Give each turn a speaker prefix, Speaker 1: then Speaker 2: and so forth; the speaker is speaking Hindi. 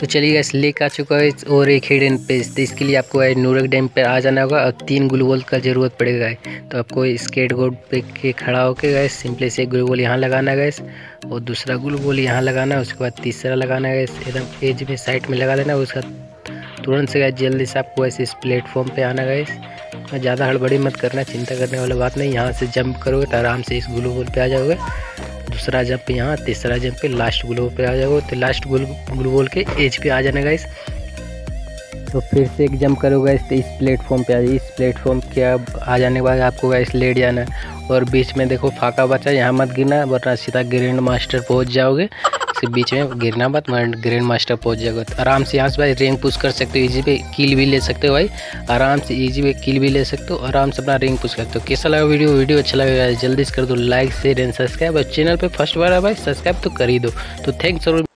Speaker 1: तो चलिए गैस लेक आ चुका है और एक हिडन पेज तो इसके लिए आपको नूरक डैम पर आ जाना होगा और तीन ग्लूवोल का ज़रूरत पड़ेगा तो आपको स्केट बोर्ड पे के खड़ा होकर गए सिंपली से ग्लूवोल यहाँ लगाना गैस और दूसरा ग्लूवोल यहाँ लगाना है उसके बाद तीसरा लगाना है एकदम एज में साइड में लगा देना, उसका तुरंत से गए जल्दी से आपको ऐसे इस प्लेटफॉर्म पर आना गए ज़्यादा हड़बड़ी मत करना, चिंता करने वाला बात नहीं, यहाँ से जंप करोगे तो आराम से इस ग्लू पर आ जाओगे। दूसरा जंप यहाँ, तीसरा जंप पे लास्ट ग्लू पे आ जाओगे तो लास्ट ग्लू बोल के एज पे आ जाना गाइस तो फिर से एक जंप करोगे तो इस प्लेटफॉर्म पे आ जाए इस प्लेटफॉर्म के अब आ जाने के बाद आपको गाइस लेट जाना है। और बीच में देखो, फाका बचा, यहाँ मत गिरना, वरना सीधा ग्रैंड मास्टर पहुँच जाओगे। से बीच में गिरना मत ग्रैंड मास्टर पहुँच जाएगा आराम से यहाँ से भाई रिंग पुश कर सकते हो इजी पे किल भी ले सकते हो भाई। आराम से इजी पे किल भी ले सकते हो, आराम से अपना रिंग पुश सकते हो। कैसा लगा वीडियो वीडियो अच्छा लगेगा जल्दी से कर दो लाइक शेयर एंड सब्सक्राइब और चैनल पर फ़र्स्ट बार है भाई सब्सक्राइब तो कर ही दो। तो थैंक्स